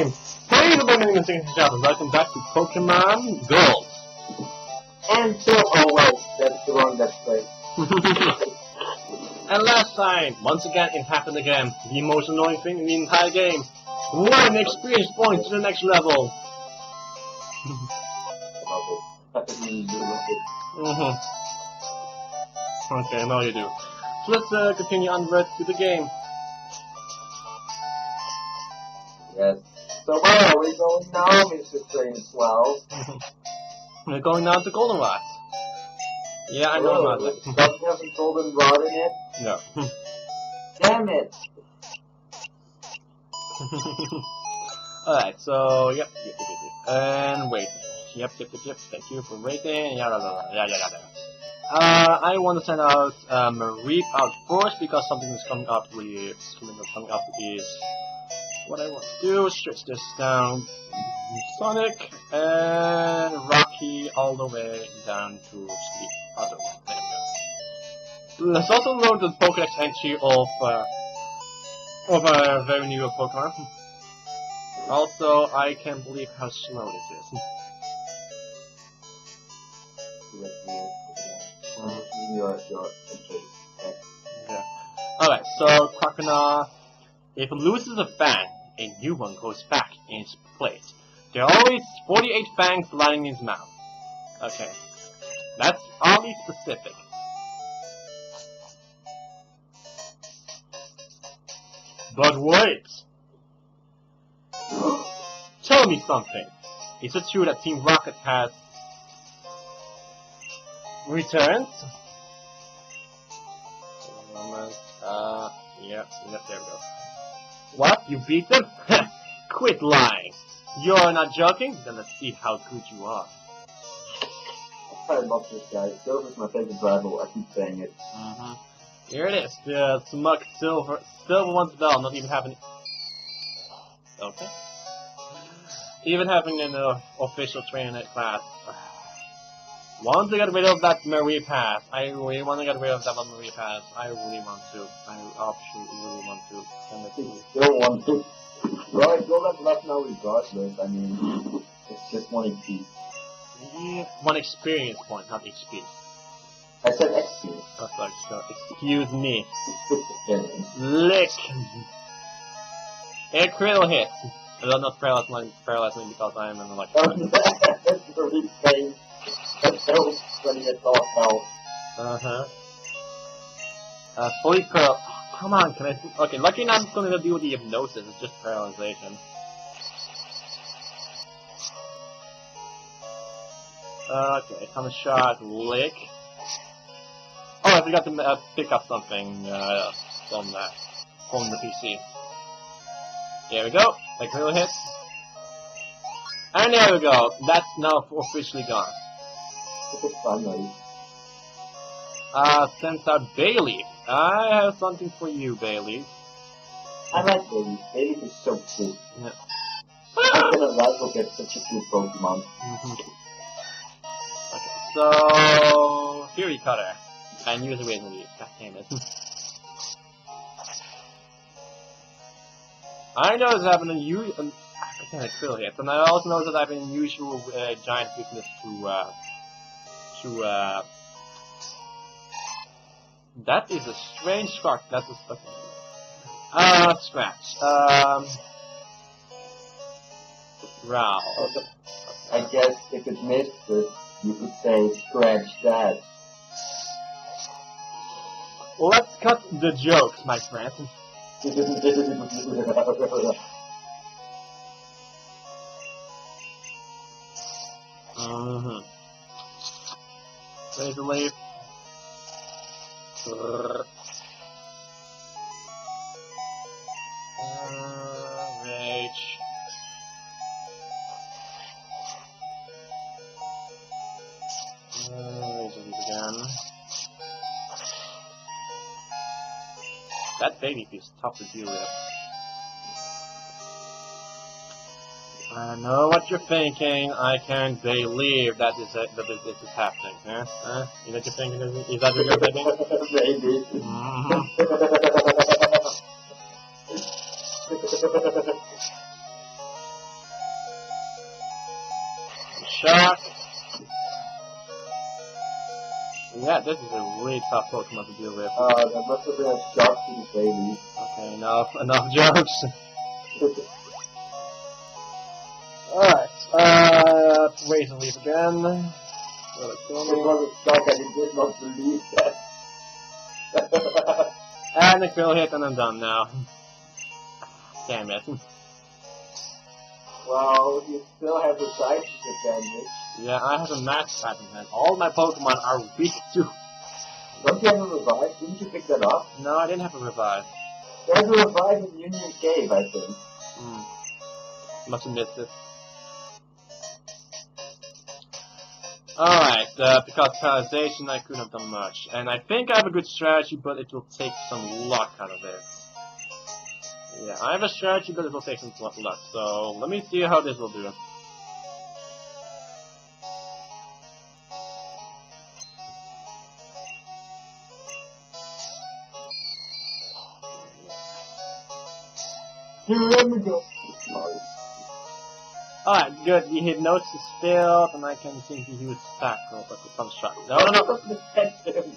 Hey, good morning, and and welcome back to Pokemon Gold. And so, oh well, that's the wrong Let's and last time, once again, it happened again. The most annoying thing in the entire game. One experience point to the next level. mm-hmm. Okay, now you do. So let's uh, continue on with the game. Yes. So where are we going now, Mr. Strange 12? We're going now to Golden Goldenrod. Yeah, I know oh, about that. Doesn't have a goldenrod in it? No. Damn it! Alright, so, yep, yep, yep, yep, and wait. Yep, yep, yep, yep, thank you for waiting, yeah, yeah, yeah, yeah. Uh, I want to send out um, a reap out first because something is coming up with, something coming up is what I want to do, is stretch this down Sonic and Rocky all the way down to the other one. There we go. Let's also load the Pokédex entry of uh, of a very new Pokemon. Also, I can't believe how slow this is. Yeah. Alright, so Croconaw, if it loses a fang, a new one goes back in its place. There are always 48 fangs lining his mouth. Okay. That's oddly specific. But wait! Tell me something. Is it true that Team Rocket has returned? Uh, yeah, yeah, there we go. What? You beat them? Quit lying. You're not joking? Then let's see how good you are. I love this guy. Silver is my favorite rival. I keep saying it. Uh-huh. Here it is. The Smug Silver. Silver one's bell, not even having... Okay. Even having an uh, official training class. Want to get rid of that Marie Pass. I really want to get rid of that Marie Pass. I really want to. I absolutely really want to. Send it Still want to. Right, go back left now regardless. I mean, it's just one XP. Yeah, mm, one experience point, not XP. I said XP. Oh, sorry, so excuse me. Lick! A critical hit. I don't not paralyze me, me because I am an electric. Really strange. That's so funny. Uh-huh. Uh, fully pearl. Come on, can I... Okay, lucky not gonna deal with the hypnosis, it's just paralyzation. Okay, come shot, lick. Oh, I forgot to uh, pick up something uh, from that, from the PC. There we go, like real hit. And there we go, that's now officially gone. Uh, since our Bailey. I have something for you, Bailey. I like Bailey. Bailey is so cute. Yeah. How can a rival get such a cute Pokemon? Mm -hmm. Okay, so... Fury Cutter. And use a Razor Leaf. God damn it. I know that I have an unusual... I can't kill hit, and I also know that I have an unusual uh, giant weakness to, uh... To, uh... That is a strange spark. That's a okay. Uh, scratch. Um, growl. Okay. I guess if it missed it, you could say scratch that. Let's cut the jokes, my friend. mm-hmm. Razor leaf. Rage. again. That baby is tough to deal with. I know what you're thinking. I can't believe that is a, that this is happening. Huh? Huh? You know what you're thinking? Is that what you're thinking? Maybe. Mm -hmm. Yeah, this is a really tough Pokemon to deal with. Uh, that must have been a shock to the baby. Okay, enough, enough jokes. Uh, Razor Leaf again. Will it kill It me? was a shock and he did not believe that. And a kill hit and I'm done now. Damn it. well, you still have the psychic advantage. Yeah, I have a max type man. All my Pokemon are weak to... Don't you have a revive? Didn't you pick that up? No, I didn't have a revive. There's a revive in Union Cave, I think. Hmm. Must have missed it. Alright, uh, because paralyzation I couldn't have done much. And I think I have a good strategy, but it will take some luck out of it. Yeah, I have a strategy, but it will take some luck. So, let me see how this will do. Here, let me go. Alright, good. The hypnosis is filled, and I can think he was but it's unstruck. No, no, no. no.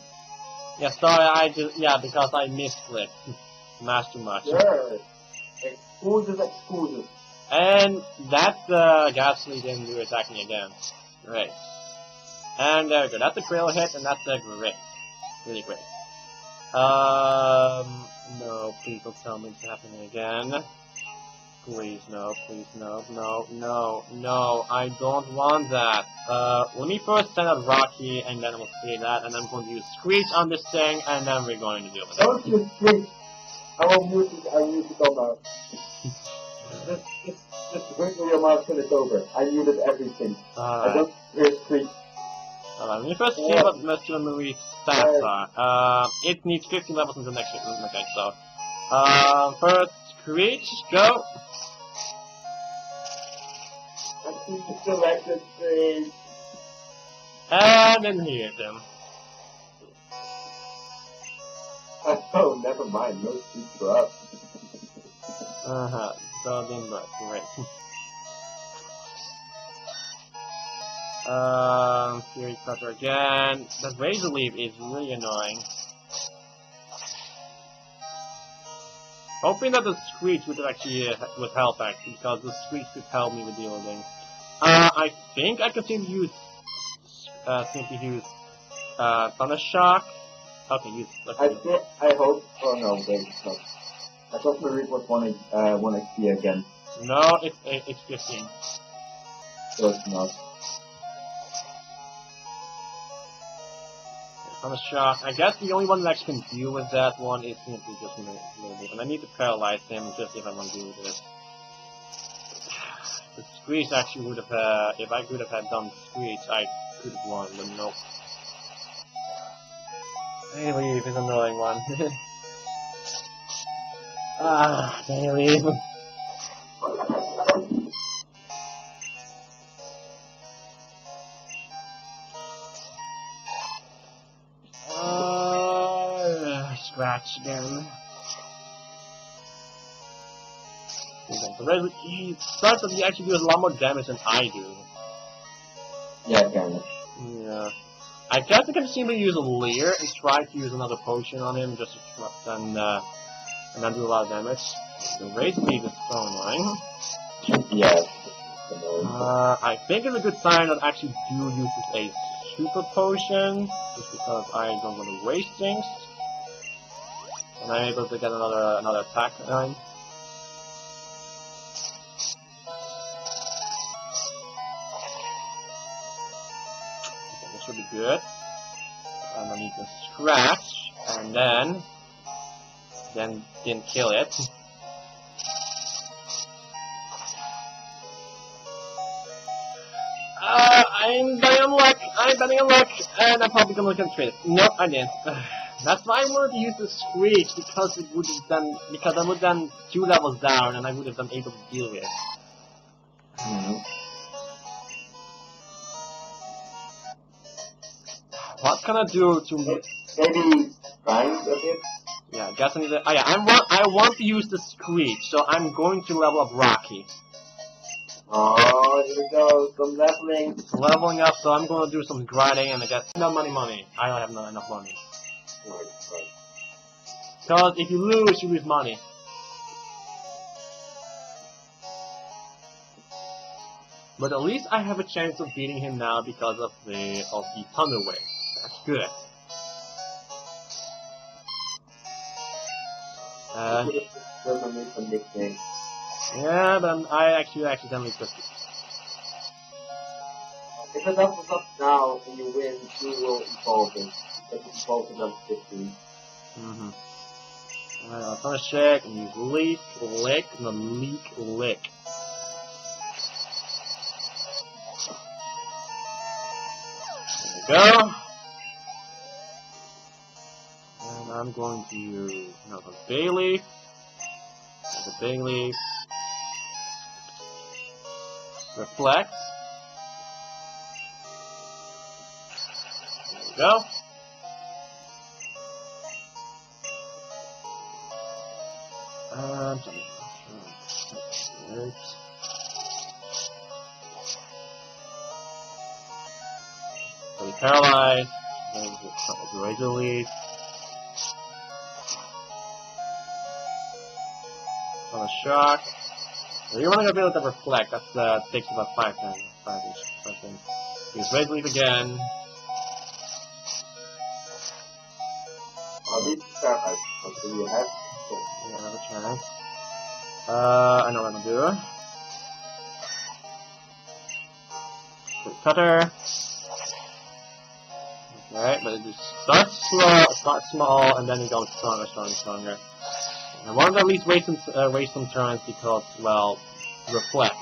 Yeah, sorry, I just, yeah, because I misclicked. Smashed too much. Sure. Excuses, excuses. And that, uh, Gastly didn't do attack me again. Great. And there we go. That's a critical hit, and that's a great. Really great. Um, no, please don't tell me it's happening again. Please, no, please, no, no, no, no, I don't want that. Uh, let me first send out Rocky, and then we'll see that, and I'm going to use Screech on this thing, and then we're going to do it. Don't use Screech! I will mute it. I mute it all now. just, just, just wait till your mouth till it's over. I muted everything. I don't hear Screech. Alright, let me first see what Mr. Mareep's stats are. Uh, it needs 50 levels into the next year. Okay, so. Uh, first, Screech, go! I see you selected the... And then he hit him. Oh, never mind. No two for us. Uh huh, so then, but great. Um, Fury Cutter again. That Razor Leaf is really annoying. Hoping that the Screech would actually uh, would help actually, because the Screech could help me with dealing. Uh, I think I can simply use uh, simply use uh, Thunder Shock. Okay, use. I Okay. think, I hope... Oh no, wait, no. I thought Mareep was 1, uh, 1 XP again. No, it's it's 15. So it's not. Thunder Shock. I guess the only one that actually can deal with that one is simply just Lily, and I need to paralyze him just if I want to with it. The Screech actually would have, uh, if I could have had done Screech, I could have won, but nope. They leave is an annoying one. ah, leave. Scratch again. Okay, so Red, he starts that he actually does a lot more damage than I do. Yeah, kinda. Yeah. I guess I can simply use a Leer and try to use another potion on him just to try, and, uh, and then do a lot of damage. The Razor Leaf is so annoying. Yeah. Uh, I think it's a good sign that I actually do use a super potion, just because I don't want to waste things. And I'm able to get another another attack line. Okay, this should be good. And I need to scratch, and then, then didn't kill it. Uh, I'm betting on luck. I'm betting on luck, and I'm probably gonna look at trade. No, I didn't. That's why I wanted to use the screech because it would have done because I would have done two levels down, and I would have been able to deal with it. Mhm. What can I do to? Maybe grind a bit. Yeah, guess I need to. Oh yeah, I want I want to use the screech, so I'm going to level up Rocky. Oh, here we go. Some leveling. Leveling up, so I'm gonna do some grinding and I get no money money. I don't have no, enough money. Right, right. Cause if you lose, you lose money. But at least I have a chance of beating him now because of the of the Thunder Wave. That's good. Uh, yeah, but I'm, I actually accidentally took it. If it doesn't up now and you win, you will evolve it. It evolves in level 15. Mm-hmm. Alright, Thunder Shock and use Leak, Lick, and then Leak, Lick. There we go. And I'm going to use another Bailey. Another Bailey. Reflect. There we go. Um, right. So we paralyze, then we razor. On a shock. So you want to go build the reflect, that's uh takes about five times five ish something. Use razor leaf again. Uh, these are do you have? Yeah, another chance. Uh I know what I'm gonna do. Cutter. Okay, but it just starts slow, starts small, and then it goes stronger, stronger, stronger. I wanted to at least waste some, uh, waste some turns because, well, reflect.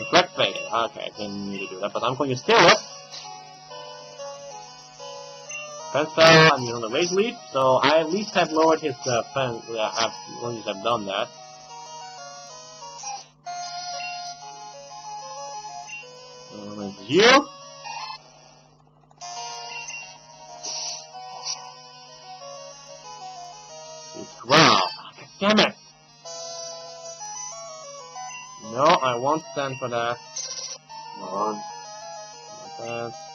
Reflect fade. Okay, I didn't need to do that, but I'm going to steal it. Fell, I'm using the raise leaf, so I at least have lowered his uh, uh, have, at least I've done that. Uh, it's you. It's ground. Damn it! No, I won't stand for that. Come on. Like.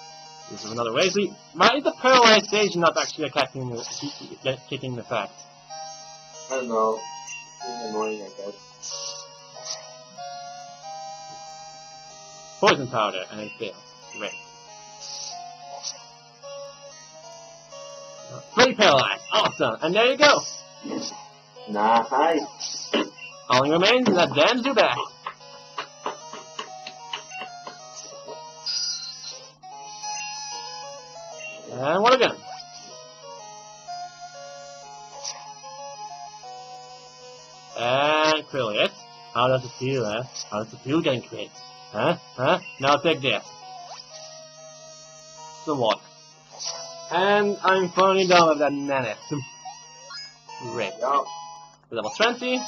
This is another way. leaf. Why is the paralyzed stage not actually attacking the, kicking the fact? I don't know. It's annoying, I guess. Poison powder, and it fails. Great. Fully paralyzed. Awesome. And there you go. Nice. All that remains is that damn Zubat. And Quilliot. How does it feel, eh? How does it feel getting crit? Huh? Huh? Now take this. So what? And I'm finally done with that Nanette. Great. Yeah. Level 20.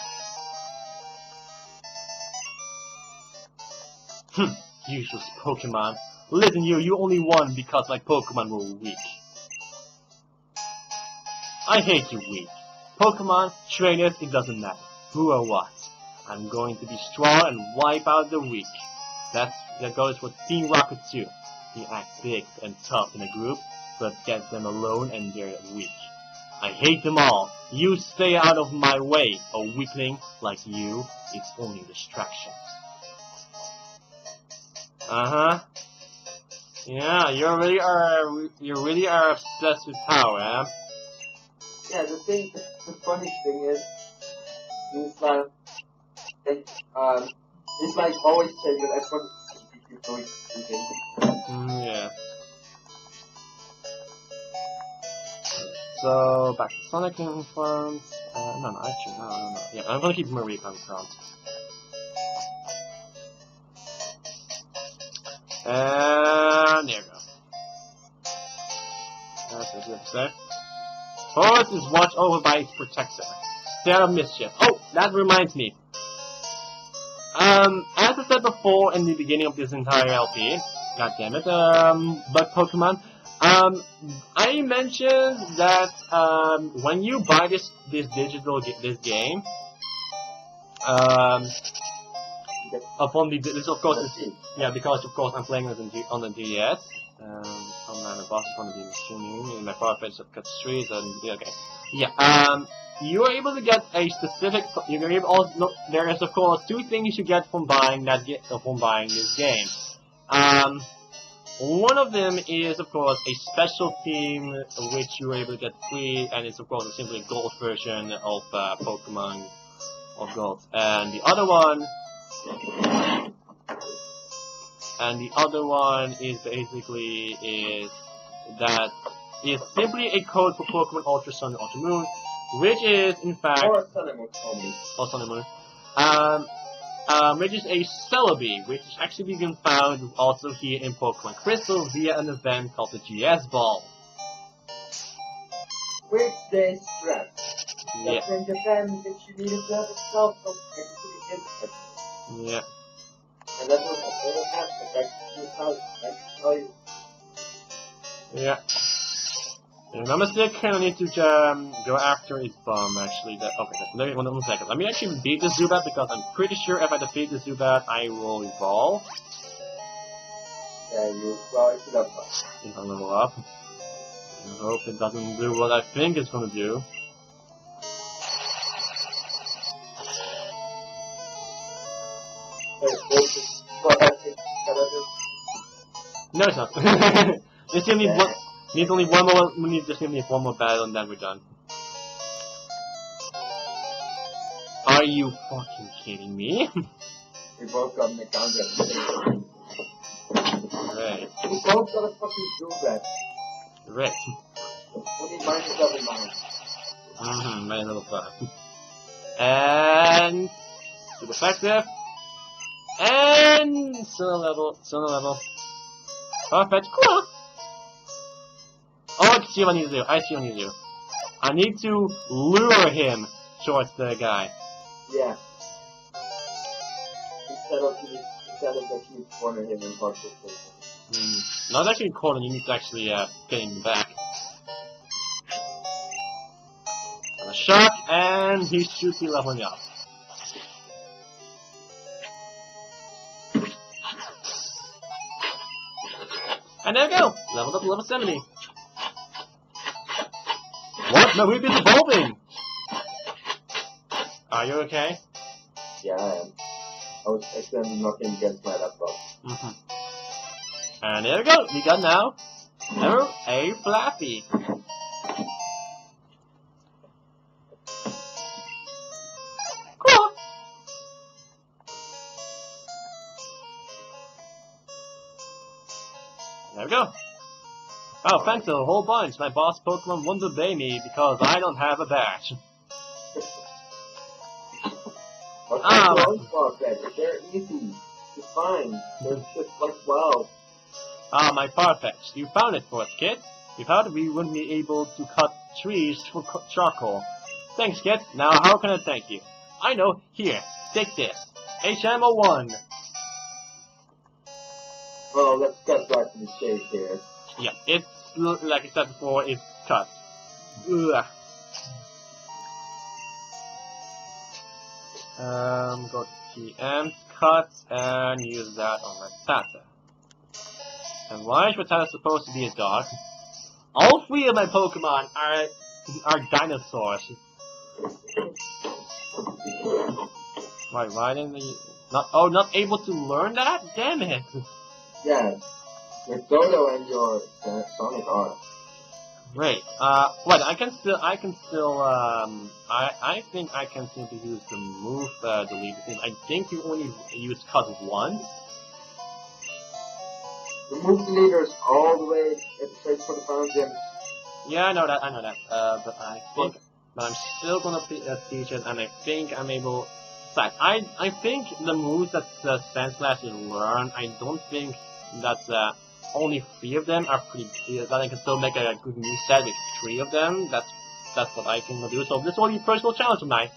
Hmm, useless Pokemon. Listen you, you only won because my Pokemon were weak. I hate you weak. Pokemon, trainers, it doesn't matter. Who or what. I'm going to be strong and wipe out the weak. That's, that goes for Team Rocket too. He acts big and tough in a group, but gets them alone and they're weak. I hate them all. You stay out of my way, a weakling like you. It's only distraction. Uh huh. Yeah, you really are. You really are obsessed with power, huh? Yeah, the thing, the funny thing is, it's like, it, um, it's like always saying that everyone keep doing something. Mm, yeah. So back to Sonic in front. Uh, no, no, actually, no, no, no. Yeah, I'm gonna keep Mareep in front. And there we go. That's what you have to say. Taurus is watched over by its protector. Of mischief. Oh, that reminds me. Um, as I said before in the beginning of this entire LP, god damn it, um, but Pokemon, Um, I mentioned that um, when you buy this this digital this game, um, upon the this of course is, yeah because of course I'm playing it on the the DS. Um, oh man, my boss to be tuning in my page of cut streets and yeah, okay, yeah. Um, you are able to get a specific. You're able also there is of course two things you get from buying that get uh, from buying this game. Um, one of them is, of course, a special theme which you are able to get free, and it's, of course, a simply gold version of uh, Pokemon of Gold. And the other one, and the other one is basically is that is simply a code for Pokemon Ultra Sun Ultra Moon, which is in fact Or Sun and Moon or Sun and um, um, which is a Celebi, which is actually being found also here in Pokemon Crystal via an event called the GS Ball. Which they stress. Yeah, in Japan, that you needed to have a self of yeah. And that was a whole aspect. I can tell, I can tell you. Yeah. If I'm mistaken, I need to um, go after his bomb, actually. That, okay, let me, one, one second. Let me actually beat the Zubat, because I'm pretty sure if I defeat the Zubat, I will evolve. Yeah, you, well, it's enough. If I level up. I hope it doesn't do what I think it's gonna do. So, this is what I think Canada No, it's not. just give me Yeah. one. Needs only one more. We need just give me one more battle, and then we're done. Are you fucking kidding me? We both got the counter. Great, We both got a fucking do that. great. We need minus every mind. Mm-hmm, my little fun. And super effective. And still level, still level. Perfect. Cool. I see what I need to do. I see what I need to do. I need to lure him towards the guy. Yeah. Instead of instead of that you corner him in partial. Hmm. Not actually corner, you need to actually uh, get him back. And a shock, and he shoots you leveling up. And there we go! Leveled up to level 70. No, we've been evolving! Are you okay? Yeah, I am. I was accidentally knocking against my laptop. Mm-hmm. And there we go. We got now now a Flaaffy. Cool. There we go. Oh, thanks a whole bunch. My boss Pokemon won't obey me because I don't have a badge. Ah. your they're easy. Fine. They're just like. Ah, my Farfetch'd. You found it for us, kid. Without it, we wouldn't be able to cut trees for co- charcoal. Thanks, kid. Now, how can I thank you? I know. Here, take this. HM01. Well, let's cut right to the chase here. Yeah, it's, like I said before, it's cut. Ugh. Um, go to PM's cut and use that on Rattata. And why is Rattata supposed to be a dog? All three of my Pokemon are are dinosaurs. Why? Why didn't they? Not oh, not able to learn that? Damn it! Yeah. Your Dodo and your Sonic are. Great. Uh, what? I can still, I can still, um, I, I think I can simply use the move, uh, delete thing. I think you only use cut once. The move leaders all the way at the place for the final gym. Yeah, I know that, I know that. Uh, but I think, but I'm still gonna be, uh, teach it, and I think I'm able. Besides, I, I think the moves that uh, Sandslash will learn, I don't think that uh, only three of them are pretty. Good. That I can still make a good new set with three of them. That's that's what I can do. So this will be personal challenge tonight.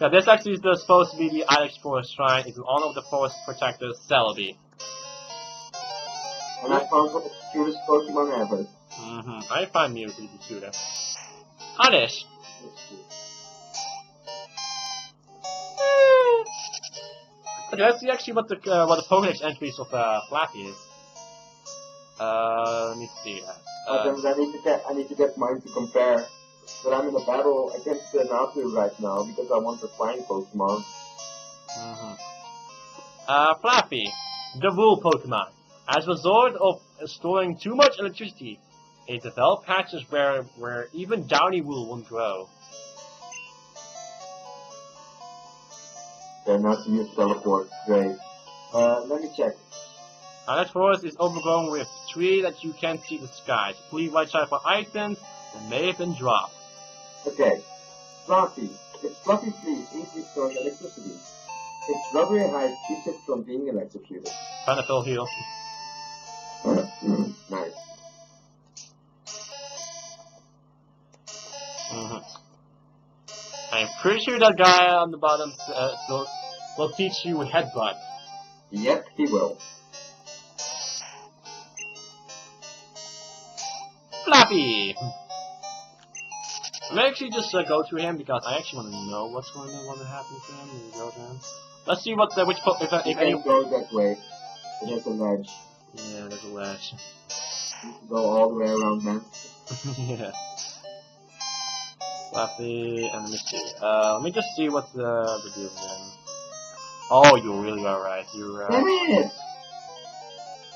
Yeah, this actually is the, supposed to be the Ilex Forest Shrine. It's in honor of the Forest Protector Celebi. And I found the cutest Pokemon ever. Mm-hmm. I find Mewtwo to be cuter. Oddish! Okay, let's see actually what the uh, what the Pokedex entries of uh, Flaaffy is. Uh, let me see. Uh, Uh, I need to get I need to get mine to compare. But I'm in a battle against the Natu right now because I want the flying Pokemon. mhm. uh, Flaaffy, the wool Pokemon. As a result of storing too much electricity, it developed patches where where even downy wool won't grow. They're not to use teleport. Great. Uh, let me check. Now that forest is overgrown with trees that you can't see the skies. Please watch out for items that may have been dropped. Okay. Flaaffy. Its fluffy fleece easily stores electricity. Its rubbery hide keeps it from being electrocuted. Trying to fill heal. Pretty sure that guy on the bottom uh, will, will teach you headbutt. Yep, he will. Flaaffy! I'm actually just uh, go to him because I actually want to know what's going to want to happen to him. Go. Let's see what the which po- if, uh, if any. go that way. There's a ledge. Yeah, there's a ledge. You can go all the way around man. yeah. Flaaffy, and let me see. Uh, let me just see what the the deal again. Oh, you really are right. You're Damn right. it!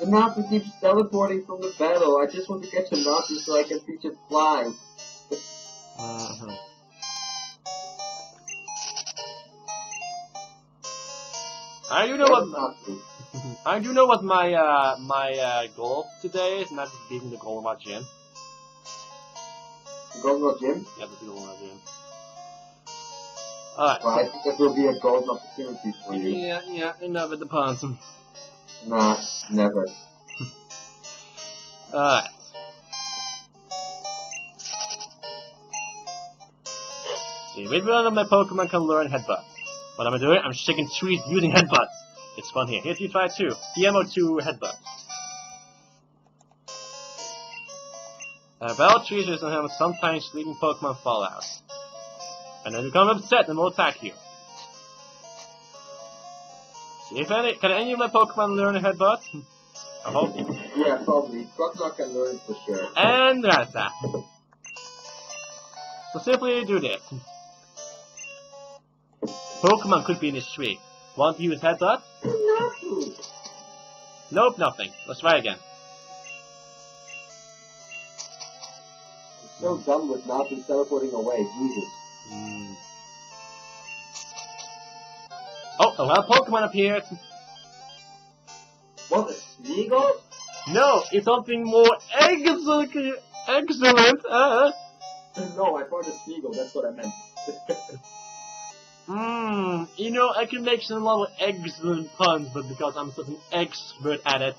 The Natu keeps teleporting from the battle. I just want to catch a Natu so I can teach it fly. Mhm. I do know what. I do know what my uh my uh goal today is, and that's beating the goal of my gym. Golden Gym? Yeah, the of my gym. Alright. Well, I think that will be a golden opportunity for you. Yeah, yeah, enough with the. Nah, never. Alright. See, which one of my Pokemon can learn Headbutt? What am I doing? I'm shaking trees using Headbutts. It's fun here. Here's you try too. TM02 Headbutt. Uh, battle trees is have sometimes sleeping Pokemon fall out. And then become upset and will attack you. See if any, can any of my Pokemon learn a Headbutt? I hope. Yeah, probably. Croconaw can learn for sure. And that's that. So simply do this. Pokemon could be in this tree. Want to use headbutt? Natu! Nope, nothing. Let's try again. So dumb with Natu teleporting away. Jesus. Hmm. Oh, a wild Pokemon appeared. What, a Smeagol? No, it's something more excellent. Excellent. Uh. No, I found a Smeagol. That's what I meant. Hmm. You know, I can make some lot of excellent puns, but because I'm such an expert at it,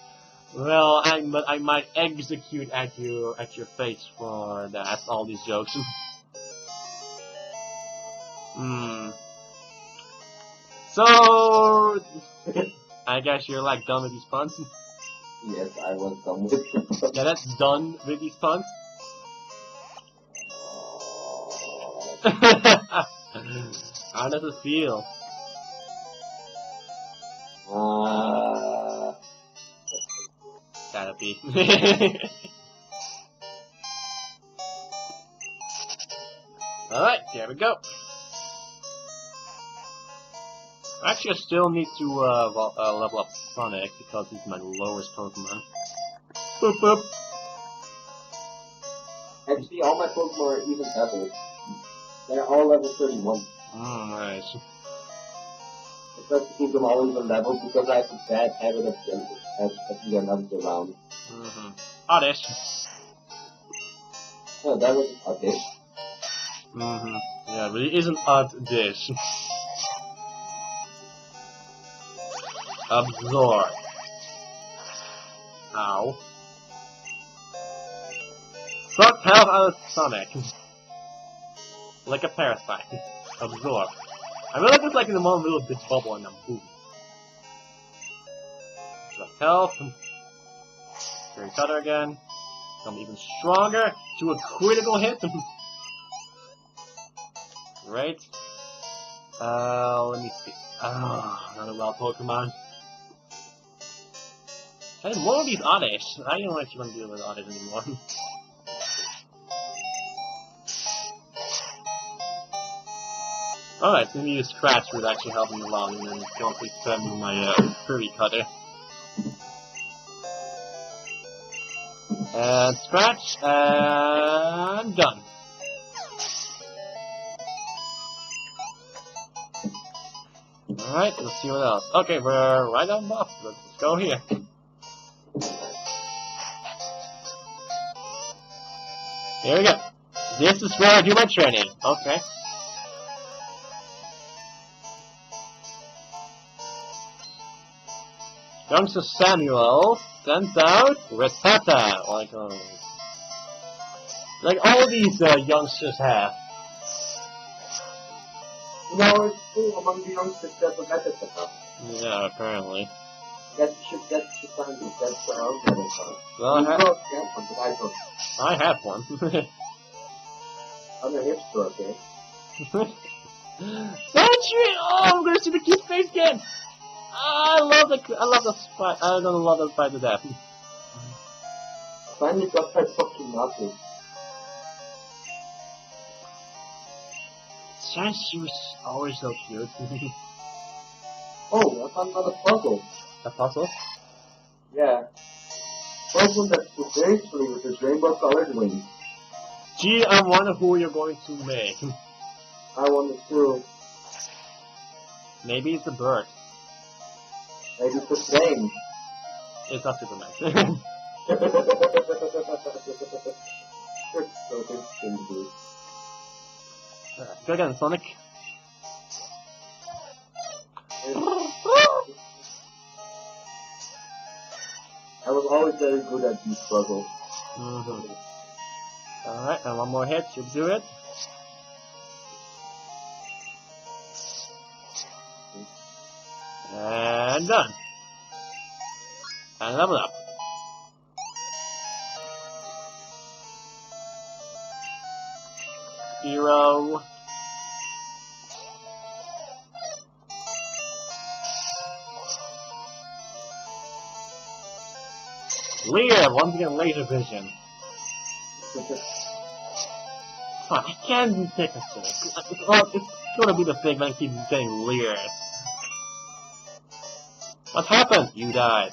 well, I but I might execute at you at your face for that. All these jokes. Hmm. So, I guess you're like done with these puns. yes, I was dumb with it. Yeah, that's done with these puns. How does it feel? Uh, Alright, here we go. Actually, I still need to uh, uh, level up Sonic because he's my lowest Pokemon. Boop boop. actually, all my Pokemon are even level. They're all level 31. Mm, nice. I to keep them all even level because I have a bad habit of them of of their numbers around. Mm-hmm. Oddish. Oh, that was a dish. Mm-hmm. Yeah, it really is an odd dish. Absorb. Ow. Suck health out of Sonic. like a parasite. Absorb. I really just like in the moment little bit bubble and then boom. Health. Fury Cutter again. Become even stronger to a critical hit. Great. Uh, let me see. Ah, another wild Pokemon. Hey, more of these oddish. I don't actually want to deal with oddish anymore. Alright, so use Scratch would actually help me along, and then don't spend my uh, Cutter. And Scratch, and done. Alright, let's see what else. Okay, we're right on buff. Let's go here. Here we go. This is where I do my training. Okay. Youngster Samuel sends out Rattata, like uh, like all these uh, youngsters have. No, it's cool among the youngsters that the setup. Yeah, apparently. That should get the sign that that's the own meta setup. Well, I have, one, I. I have one. I'm a hipster, okay? That's right! Oh, I'm gonna see the kid's face again! I love the, I love the spy, I don't love the spy to death. Finally got that fucking nothing. Since she was always so cute. Oh, I found another puzzle. a puzzle? Yeah. Puzzle that's potentially with his rainbow colored wings. Gee, I wonder who you're going to make. I wanted to. Maybe it's a bird. Maybe it's the same. It's not Superman. so interesting. Go again, Sonic. I was always very good at these puzzles. Mm-hmm. Alright, and one more hit should do it. And done. And level up. Hero. Leer, once again laser vision. Fuck, I can't even take a sword. Well, it's gonna be the thing when I keep saying Leer. What happened? You died.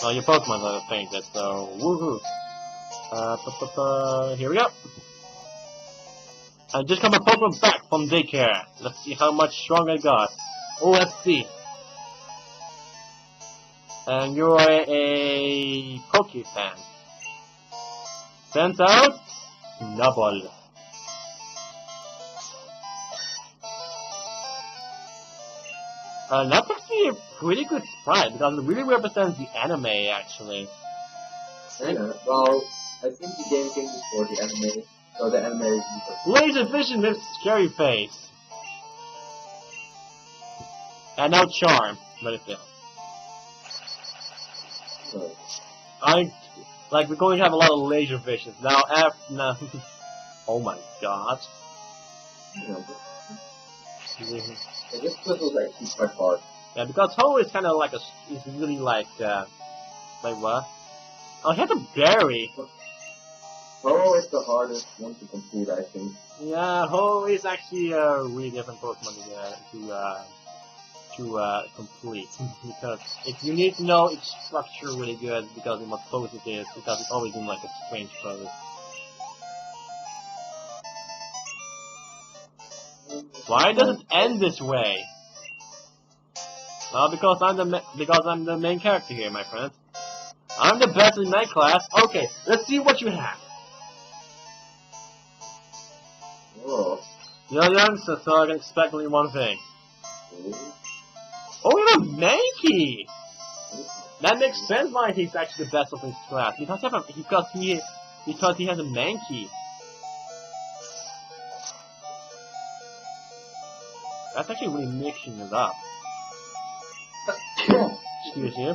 Well, your Pokemon are fainted, so woohoo. Uh, bu- bu- bu- here we go. I just got my Pokemon back from daycare. Let's see how much strong I got. Oh, let's see. And you're a, Poke fan. Sent out Snubbull. Uh, that's actually a pretty good sprite because it really represents the anime actually. Yeah, well, I think the game came before the anime, so the anime is Laser vision with scary face. And now charm, but it failed. so, I like we're going to have a lot of laser visions now. After now, oh my god. But this puzzle is actually quite hard. Yeah, because Ho is kind of like a is really like uh, like what? Oh, he has a berry. Oh, is the hardest one to complete, I think. Yeah, Ho is actually a really different Pokemon to uh, to uh, to uh, complete because if you need to know its structure really good because of what pose it is because it's always in like a strange pose. Why does it end this way? Well, because I'm the because I'm the main character here, my friend. I'm the best in my class. Okay, let's see what you have. Oh. You're youngster, so I can expect only one thing. okay. Oh, you have a Mankey! That makes sense why he's actually the best of his class. Because he, have a, because he because he has a Mankey. That's actually really mixing it up. Excuse you.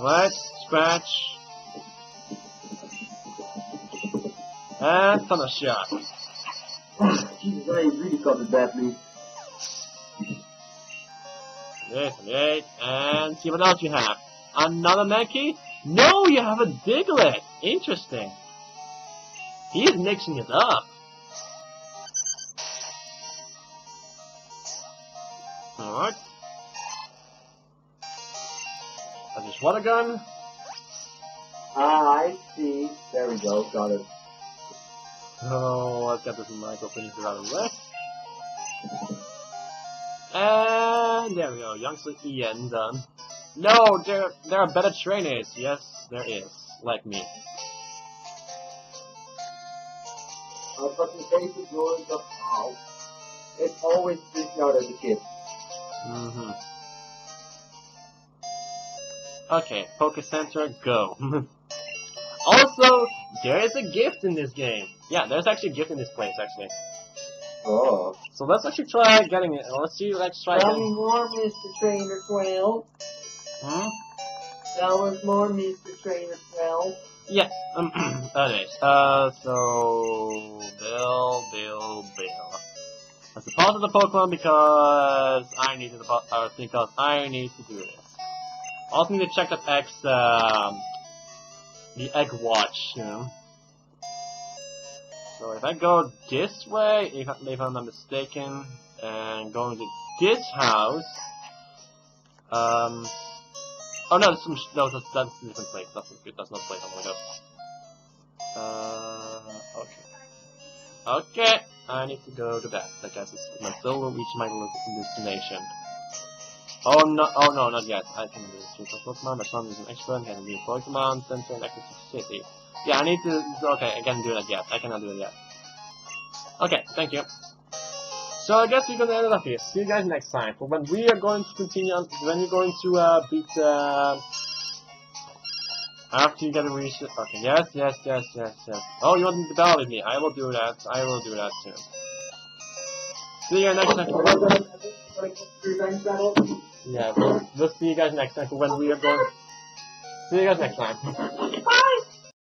Let's scratch. And thunder shot. Jesus, I really got it badly. Yes, yes, and see what else you have. Another Mankey? No, you have a Diglett! Interesting. He's mixing it up. Alright. I just want a gun. Ah, I see. There we go, got it. Oh, let's get this micro finisher out of the way. And there we go, youngster Ian done. No, there there are better trainers. Yes, there is. Like me. But the basic rules of how it's always freaked out as a kid. Mm-hmm. Okay, Focus Center, go. also, there is a gift in this game. Yeah, there's actually a gift in this place, actually. Oh. So let's actually try getting it. Let's see, let's try Tell getting me more, Mr. Trainer 12. Hmm? Tell us more, Mr. Trainer 12. Yes. Um, anyways, uh, so Bill, Bill, Bill. Let's deposit the Pokemon because I need to deposit, uh, because I need to do this. Also need to check up X, um, the Egg Watch, you know. So if I go this way, if, I- if I'm not mistaken, and going to this house, um, Oh no, some no, that's, that's a different place. That's not good. That's not the place I want to go. Uh, okay. Okay, I need to go to bed. I guess it's my still will reach my destination. Oh no! Oh no, not yet. I can do this. Super Pokemon. My son is an expert. and Can be Pokemon Center and to city. Yeah, I need to. Okay, I can't do that yet. I cannot do it yet. Okay, thank you. So I guess we're gonna end it up here. See you guys next time for when we are going to continue on, when we're going to uh, beat uh, after you get a research. Okay, yes, yes, yes, yes, yes. Oh, you want to battle me? I will do that. I will do that soon. See you next time. Yeah, we'll, we'll see you guys next time when we are going. See you guys next time. Bye!